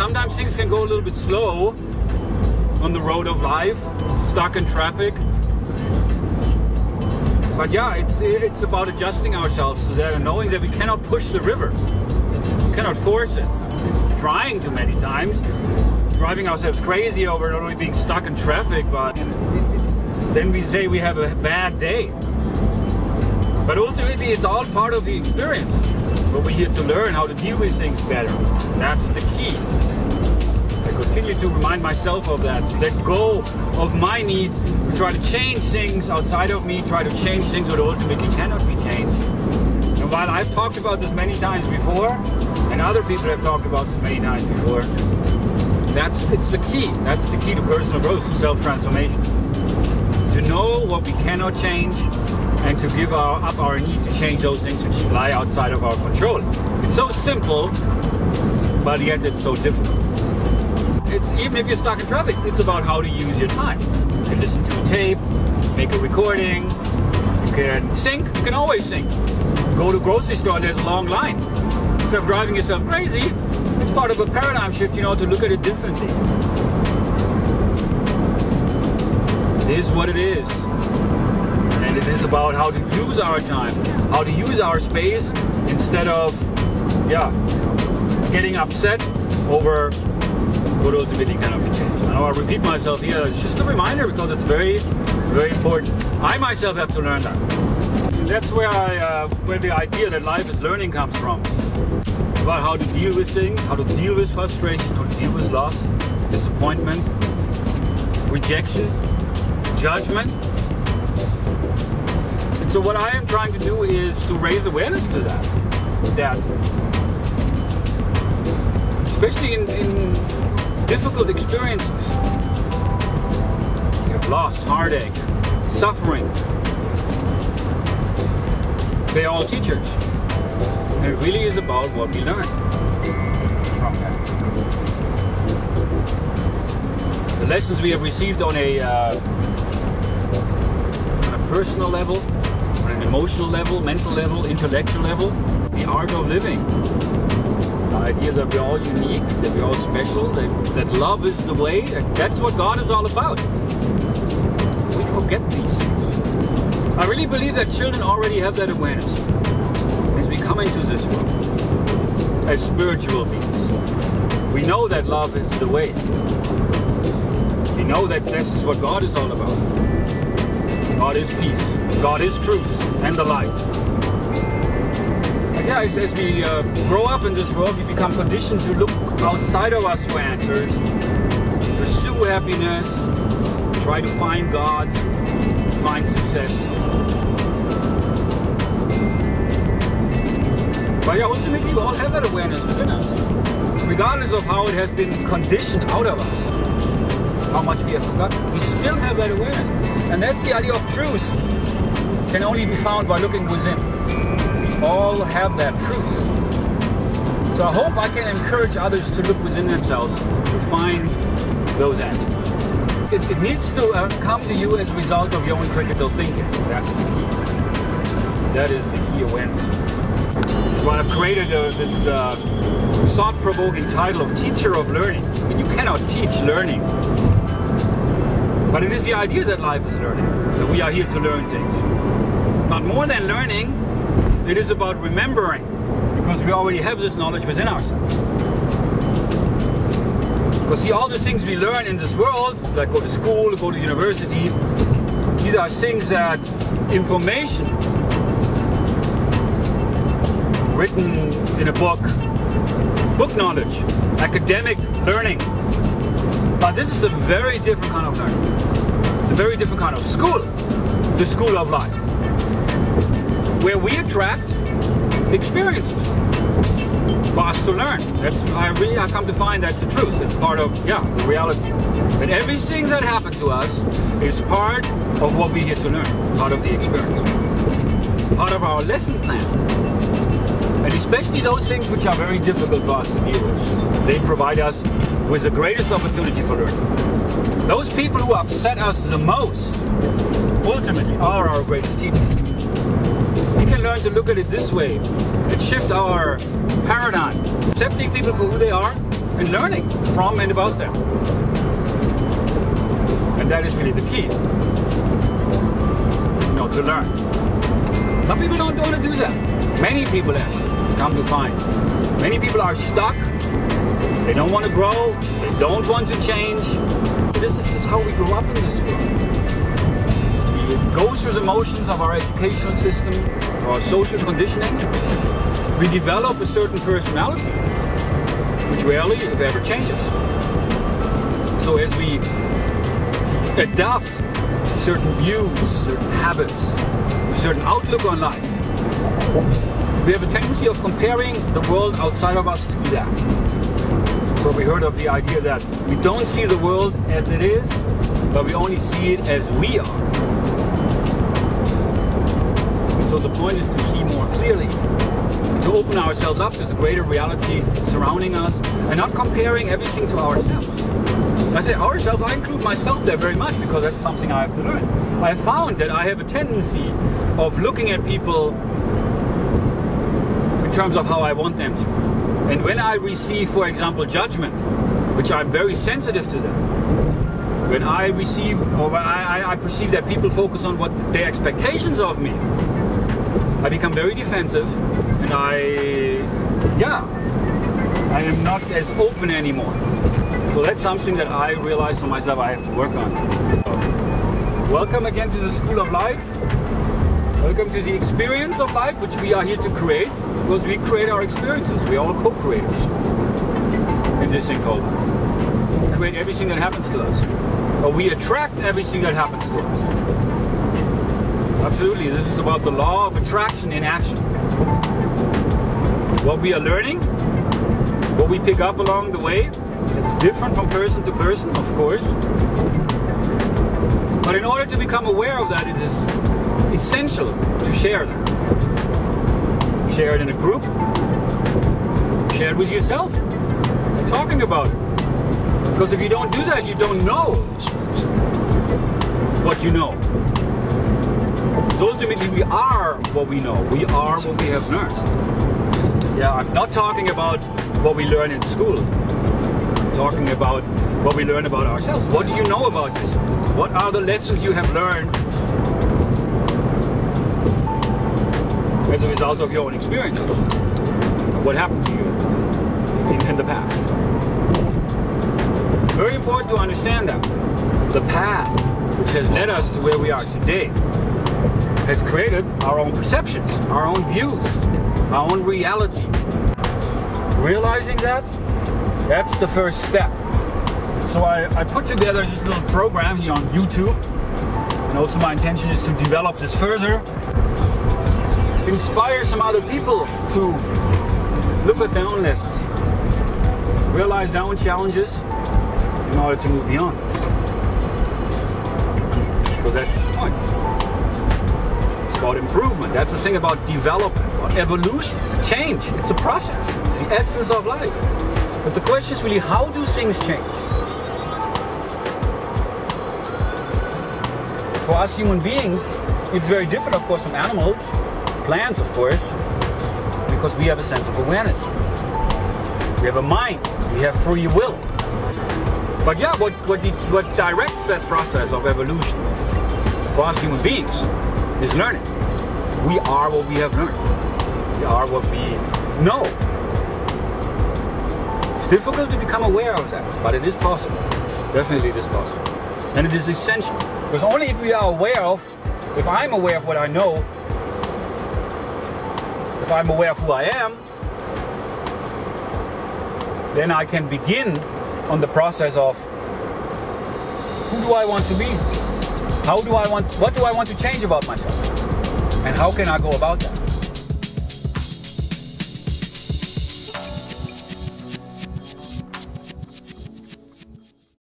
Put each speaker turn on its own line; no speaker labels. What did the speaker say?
sometimes things can go a little bit slow on the road of life, stuck in traffic. But yeah, it's it's about adjusting ourselves to that and knowing that we cannot push the river. We cannot force it. It's Trying too many times, driving ourselves crazy over not only being stuck in traffic, but then we say we have a bad day. But ultimately, it's all part of the experience. But we're here to learn how to deal with things better. That's the key. To remind myself of that, to let go of my need to try to change things outside of me, try to change things that ultimately cannot be changed. And while I've talked about this many times before, and other people have talked about this many times before, that's it's the key. That's the key to personal growth, to self-transformation. To know what we cannot change and to give our, up our need to change those things which lie outside of our control. It's so simple, but yet it's so difficult. It's even if you're stuck in traffic, it's about how to use your time. You can listen to a tape, make a recording, you can sync, you can always sync. Go to grocery store and there's a long line. Instead of driving yourself crazy, it's part of a paradigm shift, you know, to look at it differently. It is what it is. And it is about how to use our time, how to use our space instead of, yeah, getting upset over what ultimately cannot be changed. I I repeat myself here, it's just a reminder because it's very, very important. I myself have to learn that. That's where I, uh, where the idea that life is learning comes from. About how to deal with things, how to deal with frustration, how to deal with loss, disappointment, rejection, judgment, And so what I am trying to do is to raise awareness to that. That especially in, in difficult experiences. You have loss, heartache, suffering. They all teachers. And it really is about what we learn from that. The lessons we have received on a, uh, on a personal level, on an emotional level, mental level, intellectual level, the art of living. Idea that we're all unique, that we're all special, that, that love is the way, that's what God is all about. We forget these things. I really believe that children already have that awareness as we come into this world as spiritual beings. We know that love is the way. We know that this is what God is all about. God is peace. God is truth and the light. As, as we uh, grow up in this world, we become conditioned to look outside of us for answers, pursue happiness, try to find God, find success. But yeah, ultimately we all have that awareness within us. Regardless of how it has been conditioned out of us, how much we have forgotten, we still have that awareness. And that's the idea of truth can only be found by looking within. All have that truth. So I hope I can encourage others to look within themselves to find those answers. It, it needs to uh, come to you as a result of your own critical thinking. That's the key. That is the key awareness. So I've created uh, this uh, thought-provoking title of Teacher of Learning. Mean, you cannot teach learning. But it is the idea that life is learning, that we are here to learn things. But more than learning, it is about remembering, because we already have this knowledge within ourselves. Because see, all the things we learn in this world, like go to school, go to university, these are things that information written in a book, book knowledge, academic learning. But this is a very different kind of learning. It's a very different kind of school, the school of life where we attract experiences for us to learn. That's I really I come to find that's the truth. It's part of yeah the reality. That everything that happened to us is part of what we get to learn, part of the experience, part of our lesson plan. And especially those things which are very difficult for us to deal with. They provide us with the greatest opportunity for learning. Those people who upset us the most ultimately are our greatest teachers can learn to look at it this way and shift our paradigm, accepting people for who they are and learning from and about them. And that is really the key. You know, to learn. Some people don't want to do that. Many people actually come to find. Many people are stuck. They don't want to grow. They don't want to change. This is just how we grew up in this world. Go through the motions of our educational system, our social conditioning. We develop a certain personality, which rarely, if ever, changes. So as we adapt certain views, certain habits, a certain outlook on life, we have a tendency of comparing the world outside of us to that. So we heard of the idea that we don't see the world as it is, but we only see it as we are. So the point is to see more clearly, to open ourselves up to the greater reality surrounding us, and not comparing everything to ourselves. I say ourselves, I include myself there very much because that's something I have to learn. I found that I have a tendency of looking at people in terms of how I want them to. And when I receive, for example, judgment, which I'm very sensitive to that, when I receive or I, I perceive that people focus on what their expectations of me, I become very defensive and I, yeah, I am not as open anymore. So that's something that I realize for myself I have to work on. Welcome again to the School of Life. Welcome to the experience of life, which we are here to create, because we create our experiences. We are all co-creators in this thing called life. We create everything that happens to us. Or we attract everything that happens to us. Absolutely, this is about the law of attraction in action. What we are learning, what we pick up along the way, it's different from person to person, of course. But in order to become aware of that, it is essential to share them. Share it in a group. Share it with yourself. Talking about it. Because if you don't do that, you don't know what you know. So ultimately, we are what we know. We are what we have learned. Yeah, I'm not talking about what we learn in school. I'm talking about what we learn about ourselves. What do you know about this? What are the lessons you have learned as a result of your own experiences. What happened to you in, in the past. Very important to understand that. The path which has led us to where we are today has created our own perceptions, our own views, our own reality. Realizing that, that's the first step. So I, I put together this little program here on YouTube, and also my intention is to develop this further inspire some other people to look at their own lessons, realize their own challenges in order to move beyond Because that's about improvement. That's the thing about development, about evolution, change. It's a process. It's the essence of life. But the question is really, how do things change? For us human beings, it's very different, of course, from animals plans, of course, because we have a sense of awareness. We have a mind. We have free will. But yeah, what, what, what directs that process of evolution for us human beings is learning. We are what we have learned. We are what we know. It's difficult to become aware of that, but it is possible. Definitely it is possible. And it is essential. Because only if we are aware of, if I'm aware of what I know, if I'm aware of who I am, then I can begin on the process of who do I want to be? How do I want, what do I want to change about myself? And how can I go about that?